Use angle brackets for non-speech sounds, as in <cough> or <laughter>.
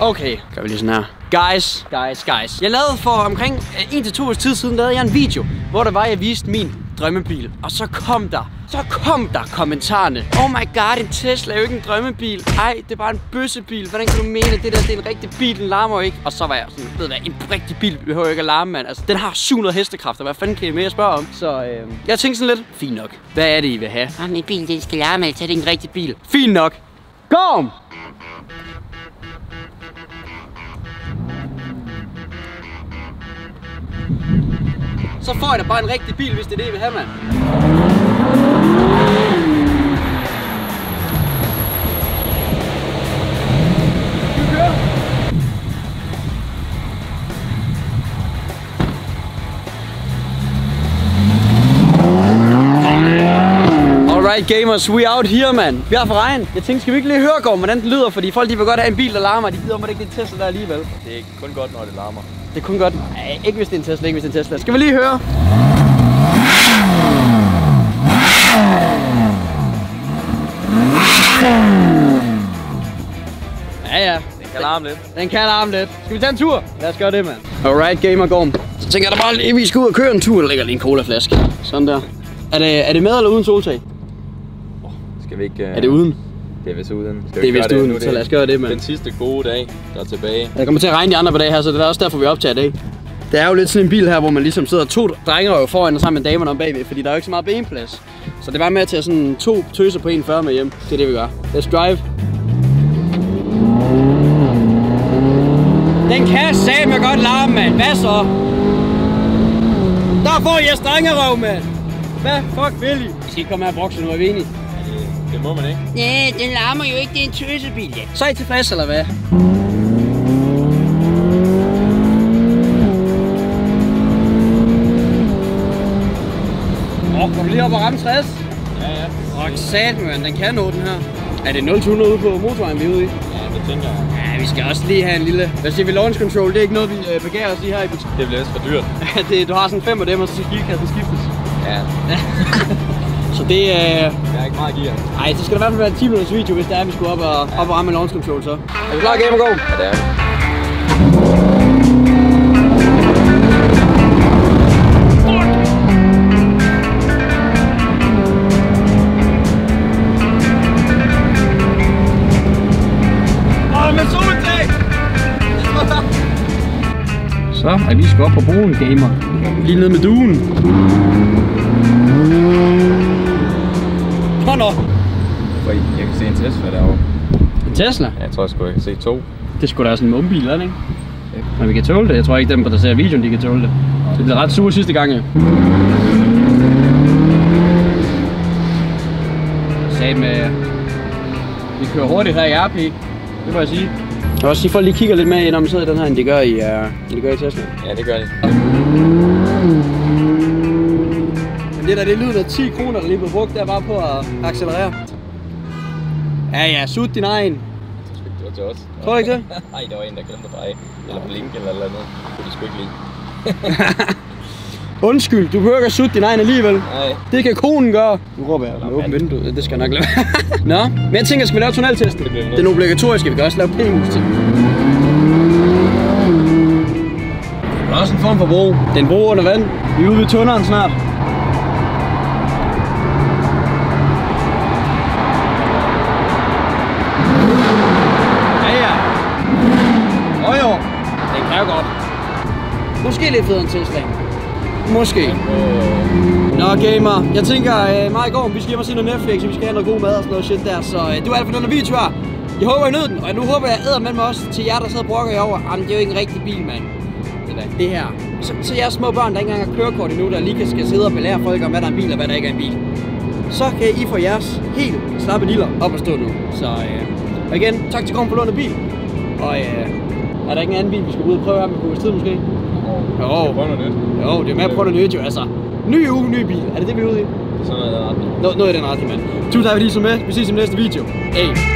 Okay, gør vi lige sådan her. Guys, guys, guys. Jeg lavede for omkring 1-2 års tid siden, lavede jeg en video, hvor der var, jeg viste min drømmebil. Og så kom der, så kom der kommentarerne. Oh my god, en Tesla er jo ikke en drømmebil. Ej, det er bare en bøssebil. Hvordan kan du mene, at det der det er en rigtig bil? Den larmer jo ikke. Og så var jeg sådan, ved hvad, en rigtig bil behøver jo ikke at larme, mand. Altså, den har 700 hestekræfter. Hvad fanden kan I mere spørge om? Så øh, jeg tænkte sådan lidt, fint nok. Hvad er det, I vil have? Ah, min bil, den skal larme, så er det en rigtig bil. Fint nok. Kom! Så får jeg da bare en rigtig bil, hvis det er det, I vil have, mand. Alright gamers, we out here, man. Vi har for regn. Jeg tænkte, skal vi ikke lige høre, Gorm, hvordan det lyder? Fordi folk de vil godt have en bil, der larmer. De gider mig ikke det er Tesla der alligevel. Det er kun godt, når det larmer. Det er kun godt. Ej, ikke hvis det er en Tesla, ikke hvis det er en Tesla. Skal vi lige høre? Ja, ja. Det kan larme lidt. Den kan larme lidt. Skal vi tage en tur? Lad os gøre det, mand. Alright, gamer Gorm. Så tænker jeg da bare lige, at vi skal ud og køre en tur. Der ligger lige en colaflaske. Sådan der. Er det, er det med eller uden soltag? Skal vi ikke... Uh... Er det uden? Det er vist uden. Skal Det er vist Nu uden, er så lad os gøre det, mand. Den sidste gode dag, der er tilbage. Jeg kommer til at regne de andre på dag her, så det er også derfor, vi optager i dag. Det er jo lidt sådan en bil her, hvor man ligesom sidder to drenge foran og sammen med damerne om bagved, fordi der er jo ikke så meget benplads. Så det er bare med at tage sådan to tøser på 1,40 med hjem. Det er det, vi gør. Let's drive. Den kan satme godt larme, mand. Hvad så? Der får jeg strengerøv, mand. Hvad fuck vil I? Vi skal ikke komme her og brokse nu, er vi enige? Det må man ikke. Nej, den larmer jo ikke, det er en tøsebil, ja. Så er I tilfredse, eller hvad? Åh, oh, går du lige op og ramme 60? Ja, ja. Åh, sat, man, den kan nå den her. Er det 0 100 ude på motorvejen, vi er ude i? Ja, det tænker jeg. Ja, vi skal også lige have en lille... Hvad siger vi? Launch control, det er ikke noget, vi øh, begærer os i her i butikken. Det bliver lidt for dyrt. <laughs> det, du har sådan fem af dem, og så skal gearkassen skiftes. Ja. <laughs> Så det er... Øh... Der er ikke meget gear. Ej, så skal der i hvert fald være en 10 minutters video, hvis det er, at vi skulle op og, op og ramme launch control, så. Er vi klar, Gamer Go? Ja, det er det. Åh, med soltag! Så er vi skal op på broen, gamer. Lige ned med duen. Kom nå. For jeg kan se en Tesla derovre. En Tesla? Ja, jeg tror sgu, jeg kan se to. Det skulle da sådan en mumbil, er det ikke? Men vi kan tåle det. Jeg tror ikke, dem, der ser videoen, de kan tåle det. Det blev ret sure sidste gang, jo. Sagde med... Vi kører hurtigt her i RP. Det må jeg sige. Jeg vil også sige, at folk lige kigger lidt mere, når man sidder i den her, end de gør i, uh, end de gør i Tesla. Ja, det gør de. Det der, det er lyden af 10 kroner, der lige blev brugt, der bare på at accelerere. Ja, ja, sut din egen. Det var til os. Tror du ikke det? <laughs> Nej, der var en, der glemte at dreje. Eller blinke eller noget. Det kunne de sgu ikke lide. <laughs> Undskyld, du behøver ikke at sutte din egen alligevel. Nej. Det kan konen gøre. Nu råber jeg med åbent vindue. Det skal jeg nok lade. <laughs> Nå, men jeg tænker, skal vi lave tunneltesten? Det bliver Den obligatoriske, vi kan også lave p til. Det er også en form for bro. Det er en bro under vand. Vi er ude ved tunnelen snart. Den kan jo godt. Måske lidt federe end Tesla. Måske. Nå gamer, jeg tænker øh, meget i går, vi skal hjem og se noget Netflix, og vi skal have noget god mad og sådan noget shit der, så øh, det var alt for den her video her. Jeg håber, I nød den, og nu håber jeg æder med mig også til jer, der sidder og brokker jer over, jamen det er jo ikke en rigtig bil, mand. Det, der, det her. Så, så jer små børn, der ikke engang har kørekort endnu, der lige kan skal sidde og belære folk om, hvad der er en bil og hvad der ikke er en bil. Så kan I få jeres helt slappe liller op at stå nu. Så øh, og igen, tak til Gorm for lånet bil. Og øh, er der ikke en anden bil, vi skal ud og prøve her med på tid måske? Jo. Prøv noget nyt. Jo, det er med at prøve noget nyt jo, altså. Ny uge, ny bil. Er det det, vi er ude i? Sådan noget, der er ret. Nå, noget i den retning, mand. Tusind tak, fordi I så med. Vi ses i den næste video. Hey.